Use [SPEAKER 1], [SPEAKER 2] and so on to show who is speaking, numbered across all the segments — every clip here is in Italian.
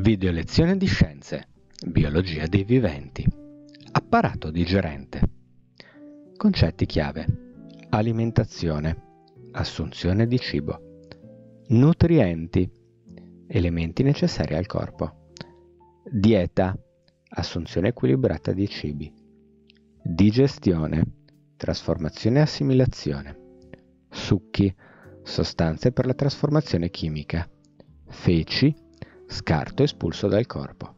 [SPEAKER 1] Video lezione di scienze, biologia dei viventi, apparato digerente. Concetti chiave. Alimentazione, assunzione di cibo. Nutrienti, elementi necessari al corpo. Dieta, assunzione equilibrata di cibi. Digestione, trasformazione e assimilazione. Succhi, sostanze per la trasformazione chimica. Feci, scarto espulso dal corpo.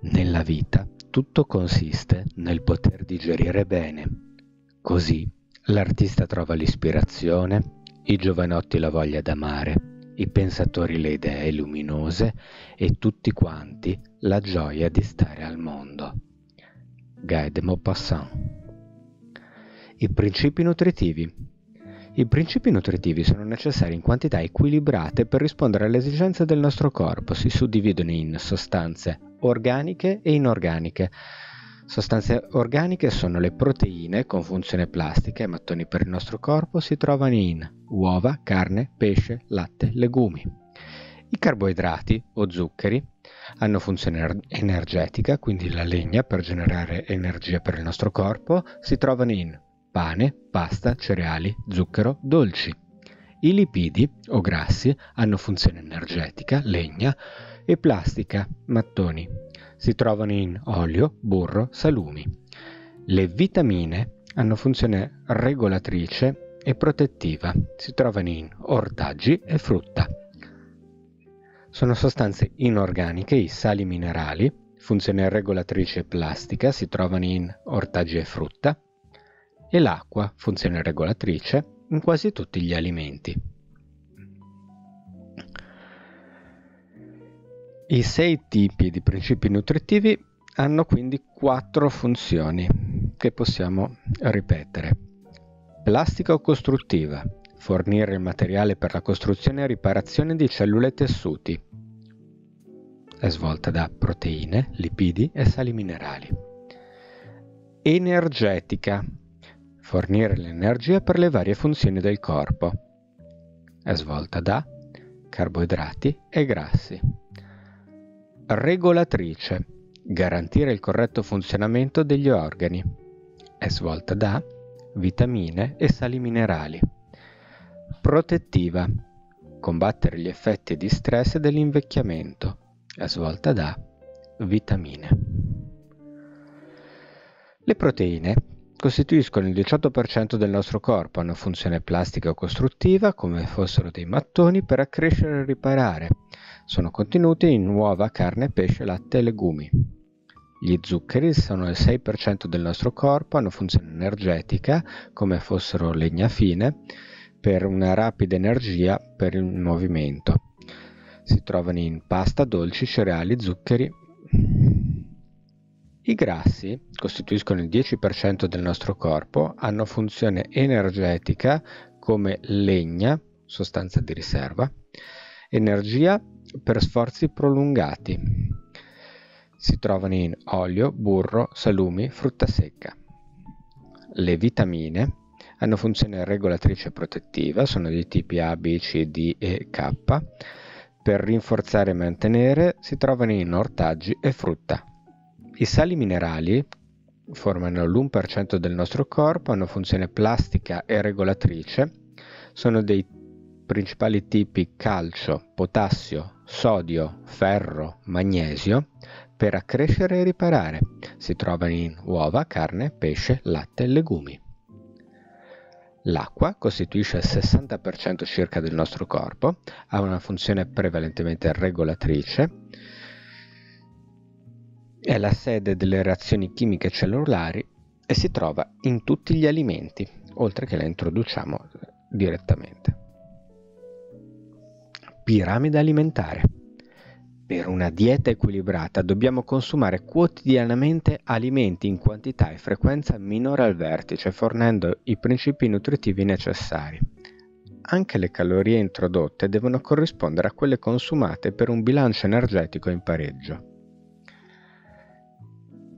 [SPEAKER 1] Nella vita tutto consiste nel poter digerire bene. Così l'artista trova l'ispirazione, i giovanotti la voglia d'amare, i pensatori le idee luminose e tutti quanti la gioia di stare al mondo. Guy de Maupassant I principi nutritivi i principi nutritivi sono necessari in quantità equilibrate per rispondere alle esigenze del nostro corpo. Si suddividono in sostanze organiche e inorganiche. Sostanze organiche sono le proteine con funzione plastica e mattoni per il nostro corpo, si trovano in uova, carne, pesce, latte, legumi. I carboidrati o zuccheri hanno funzione energetica, quindi la legna per generare energia per il nostro corpo, si trovano in pane, pasta, cereali, zucchero, dolci. I lipidi o grassi hanno funzione energetica, legna e plastica, mattoni. Si trovano in olio, burro, salumi. Le vitamine hanno funzione regolatrice e protettiva. Si trovano in ortaggi e frutta. Sono sostanze inorganiche, i sali minerali, funzione regolatrice e plastica, si trovano in ortaggi e frutta e l'acqua, funzione regolatrice, in quasi tutti gli alimenti. I sei tipi di principi nutritivi hanno quindi quattro funzioni che possiamo ripetere. Plastica o costruttiva, fornire il materiale per la costruzione e riparazione di cellule e tessuti. È svolta da proteine, lipidi e sali minerali. Energetica, fornire l'energia per le varie funzioni del corpo. È svolta da carboidrati e grassi. Regolatrice, garantire il corretto funzionamento degli organi. È svolta da vitamine e sali minerali. Protettiva, combattere gli effetti di stress e dell'invecchiamento. È svolta da vitamine. Le proteine costituiscono il 18% del nostro corpo, hanno funzione plastica o costruttiva come fossero dei mattoni per accrescere e riparare. Sono contenuti in uova, carne, pesce, latte e legumi. Gli zuccheri sono il 6% del nostro corpo, hanno funzione energetica come fossero legna fine per una rapida energia per il movimento. Si trovano in pasta, dolci, cereali, zuccheri, i grassi costituiscono il 10% del nostro corpo, hanno funzione energetica come legna, sostanza di riserva, energia per sforzi prolungati. Si trovano in olio, burro, salumi, frutta secca. Le vitamine hanno funzione regolatrice protettiva, sono di tipi A, B, C, D e K. Per rinforzare e mantenere si trovano in ortaggi e frutta. I sali minerali formano l'1% del nostro corpo, hanno funzione plastica e regolatrice, sono dei principali tipi calcio, potassio, sodio, ferro, magnesio per accrescere e riparare. Si trovano in uova, carne, pesce, latte e legumi. L'acqua costituisce il 60% circa del nostro corpo, ha una funzione prevalentemente regolatrice, è la sede delle reazioni chimiche cellulari e si trova in tutti gli alimenti, oltre che la introduciamo direttamente. Piramide alimentare. Per una dieta equilibrata dobbiamo consumare quotidianamente alimenti in quantità e frequenza minore al vertice, fornendo i principi nutritivi necessari. Anche le calorie introdotte devono corrispondere a quelle consumate per un bilancio energetico in pareggio.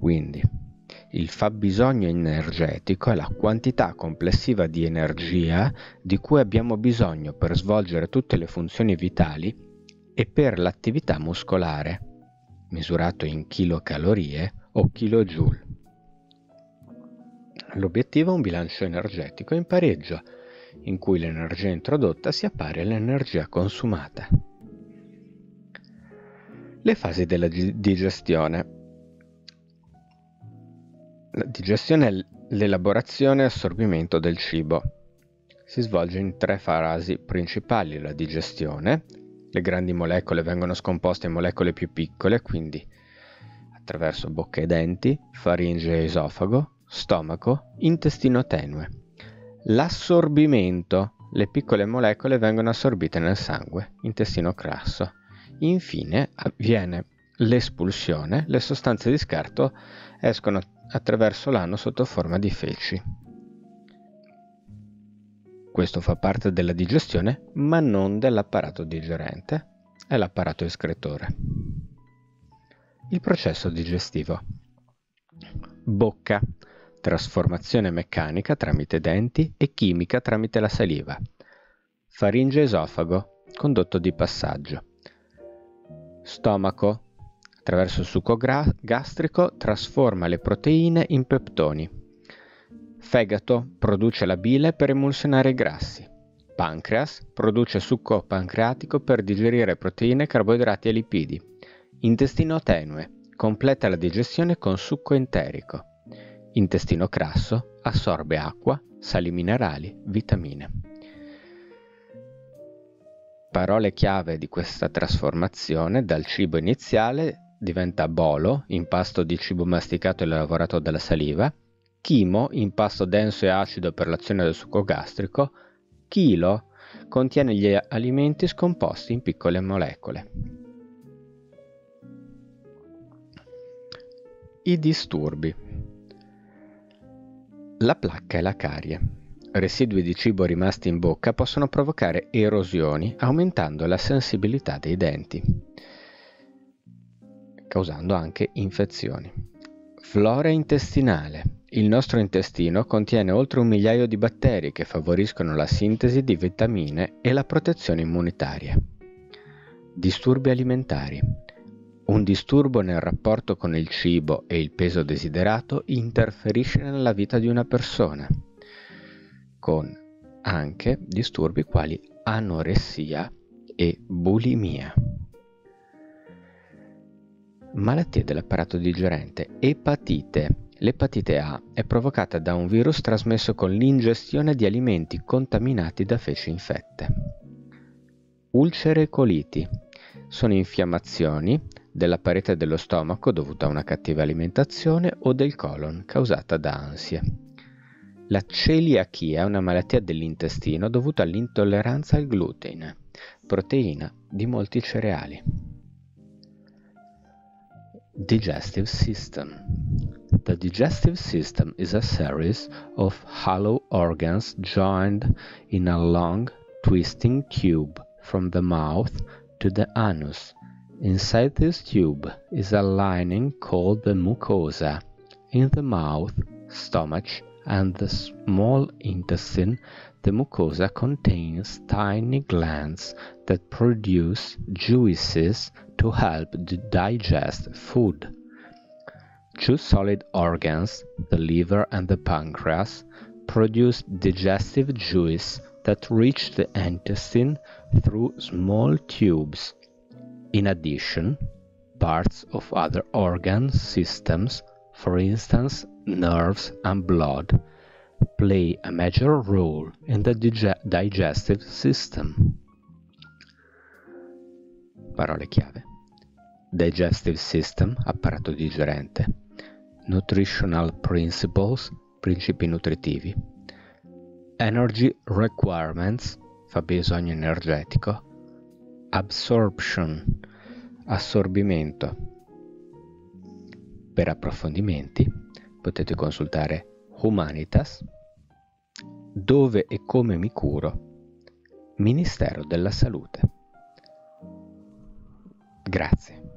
[SPEAKER 1] Quindi il fabbisogno energetico è la quantità complessiva di energia di cui abbiamo bisogno per svolgere tutte le funzioni vitali e per l'attività muscolare, misurato in kilocalorie o kilojoule. L'obiettivo è un bilancio energetico in pareggio, in cui l'energia introdotta sia pari all'energia consumata. Le fasi della digestione. La digestione è l'elaborazione e assorbimento del cibo. Si svolge in tre fasi principali, la digestione, le grandi molecole vengono scomposte in molecole più piccole, quindi attraverso bocca e denti, faringe e esofago, stomaco, intestino tenue. L'assorbimento, le piccole molecole vengono assorbite nel sangue, intestino crasso. Infine avviene l'espulsione, le sostanze di scarto escono attraverso l'ano sotto forma di feci. Questo fa parte della digestione, ma non dell'apparato digerente, è l'apparato escretore. Il processo digestivo. Bocca. Trasformazione meccanica tramite denti e chimica tramite la saliva. Faringe esofago, condotto di passaggio. Stomaco. Attraverso il succo gastrico trasforma le proteine in peptoni Fegato produce la bile per emulsionare i grassi. Pancreas produce succo pancreatico per digerire proteine, carboidrati e lipidi. Intestino tenue completa la digestione con succo enterico. Intestino crasso assorbe acqua, sali minerali, vitamine. Parole chiave di questa trasformazione dal cibo iniziale diventa bolo, impasto di cibo masticato e lavorato dalla saliva, Chimo, impasto denso e acido per l'azione del succo gastrico, chilo contiene gli alimenti scomposti in piccole molecole. I disturbi. La placca e la carie. Residui di cibo rimasti in bocca possono provocare erosioni aumentando la sensibilità dei denti, causando anche infezioni. Flora intestinale. Il nostro intestino contiene oltre un migliaio di batteri che favoriscono la sintesi di vitamine e la protezione immunitaria. Disturbi alimentari. Un disturbo nel rapporto con il cibo e il peso desiderato interferisce nella vita di una persona, con anche disturbi quali anoressia e bulimia. Malattie dell'apparato digerente, epatite, L'epatite A è provocata da un virus trasmesso con l'ingestione di alimenti contaminati da feci infette. Ulcere coliti sono infiammazioni della parete dello stomaco dovute a una cattiva alimentazione o del colon causata da ansie. La celiachia è una malattia dell'intestino dovuta all'intolleranza al glutine, proteina di molti cereali. Digestive System The digestive system is a series of hollow organs joined in a long, twisting tube from the mouth to the anus. Inside this tube is a lining called the mucosa. In the mouth, stomach, and the small intestine, the mucosa contains tiny glands that produce juices to help digest food. Two solid organs, the liver and the pancreas, produce digestive juice that reach the intestine through small tubes. In addition, parts of other organ systems, for instance nerves and blood, play a major role in the dig digestive system. Parole chiave. Digestive system, apparato digerente. Nutritional Principles, principi nutritivi. Energy Requirements, fabbisogno energetico. Absorption, assorbimento. Per approfondimenti potete consultare Humanitas, dove e come mi curo, Ministero della Salute. Grazie.